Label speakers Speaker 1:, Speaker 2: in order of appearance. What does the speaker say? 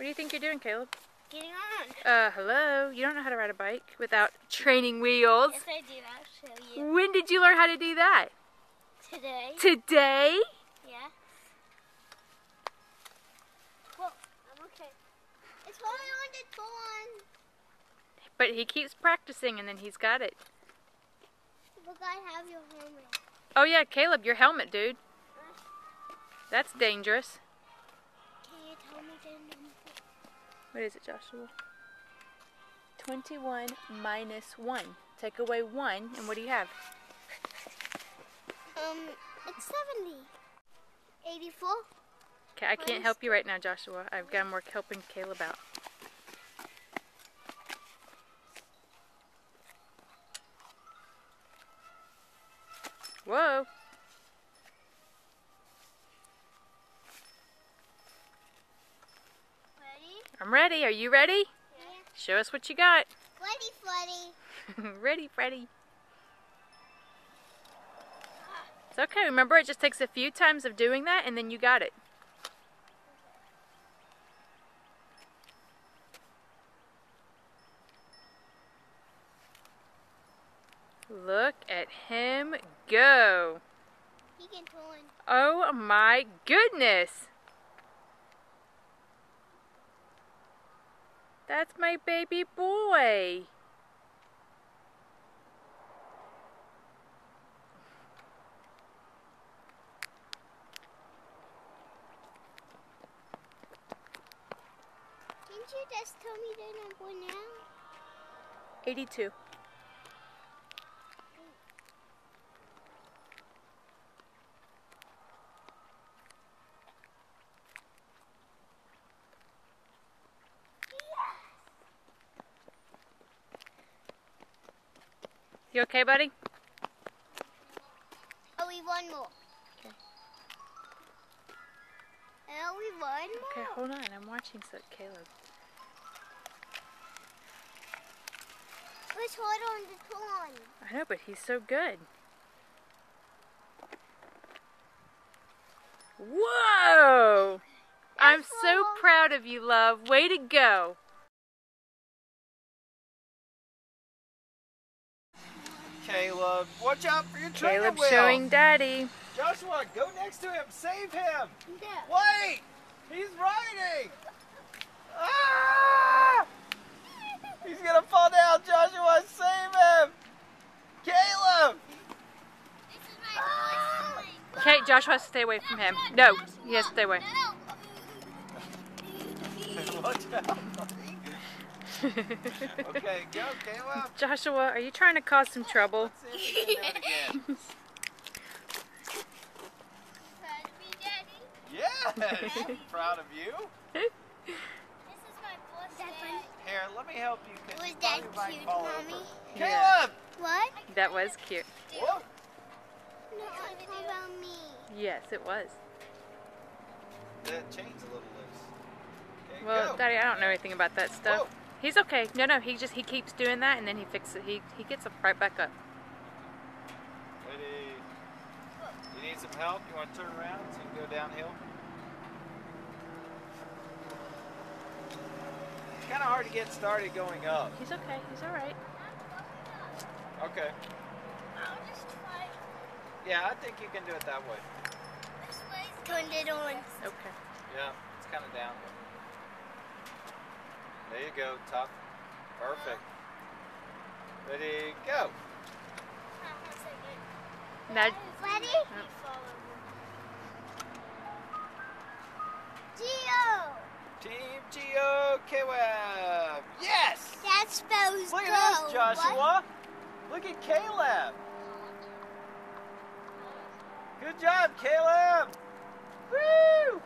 Speaker 1: do you think you're doing, Caleb?
Speaker 2: Getting on.
Speaker 1: Uh, hello? You don't know how to ride a bike without training wheels.
Speaker 2: Yes, I do. I'll show you.
Speaker 1: When did you learn how to do that?
Speaker 2: Today.
Speaker 1: Today?
Speaker 2: Yeah. Well, I'm okay. It's falling on the thorn.
Speaker 1: But he keeps practicing and then he's got it.
Speaker 2: Look, I have your helmet.
Speaker 1: Oh yeah, Caleb, your helmet, dude. That's dangerous.
Speaker 2: Can you tell me the number?
Speaker 1: What is it, Joshua? 21 minus 1. Take away 1, and what do you have?
Speaker 2: Um, it's 70. 84?
Speaker 1: Okay, I can't help you right now, Joshua. I've got more helping Caleb out. Whoa.
Speaker 2: Ready?
Speaker 1: I'm ready. Are you ready?
Speaker 2: Yeah.
Speaker 1: Show us what you got.
Speaker 2: Ready, Freddy.
Speaker 1: ready, Freddy. It's okay. Remember, it just takes a few times of doing that, and then you got it. Look at him go.
Speaker 2: He can turn.
Speaker 1: Oh my goodness. That's my baby boy.
Speaker 2: Didn't you just tell me the number now?
Speaker 1: 82. You okay, buddy?
Speaker 2: Oh, we one more.
Speaker 1: Okay.
Speaker 2: Oh, we one more.
Speaker 1: Okay, hold on. I'm watching so Caleb.
Speaker 2: Let's hold on the thorn.
Speaker 1: I know, but he's so good. Whoa! I'm so proud of you, love. Way to go.
Speaker 3: Watch out for your trigger
Speaker 1: Caleb
Speaker 3: wheel.
Speaker 1: showing daddy.
Speaker 3: Joshua, go next to him. Save him.
Speaker 2: No.
Speaker 3: Wait! He's riding! Ah! He's gonna fall down, Joshua! Save him! Caleb!
Speaker 2: This is
Speaker 1: Okay, Joshua stay away from him. No, he has to stay away.
Speaker 3: Watch out. Okay, go, Caleb.
Speaker 1: Joshua, are you trying to cause some trouble?
Speaker 3: Let's see if you can do it again. Yes! Proud of you.
Speaker 2: This is my first.
Speaker 3: Here, let me help you. 'cause
Speaker 2: Was
Speaker 3: you
Speaker 2: that
Speaker 3: probably might
Speaker 2: cute, Mommy?
Speaker 3: over.
Speaker 1: Yeah.
Speaker 3: Caleb!
Speaker 2: What?
Speaker 1: That was cute.
Speaker 3: Whoa.
Speaker 2: No, it's about me.
Speaker 1: Yes, it was.
Speaker 3: The chain's a little loose. Okay,
Speaker 1: Well,
Speaker 3: go.
Speaker 1: Daddy, I don't know anything about that stuff.
Speaker 3: Whoa.
Speaker 1: He's okay. No, no, he just he keeps doing that and then he fixes it. he he gets up right back up.
Speaker 3: Ready? You need some help? You want to turn around so you can go downhill? It's kind of hard to get started going up.
Speaker 1: He's okay. He's all right.
Speaker 3: Okay.
Speaker 2: I'll just try
Speaker 3: Yeah, I think you can do it that way.
Speaker 2: this way. Turned it on.
Speaker 1: Okay.
Speaker 3: Yeah, it's kind of downhill. There you go, top. Perfect. Ready, go.
Speaker 1: Now,
Speaker 2: Ready? Geo!
Speaker 3: Team Geo K-Web. Yes!
Speaker 2: That spells
Speaker 3: Look
Speaker 2: go.
Speaker 3: at this, Joshua.
Speaker 2: What?
Speaker 3: Look at Caleb. Good job, Caleb. Woo!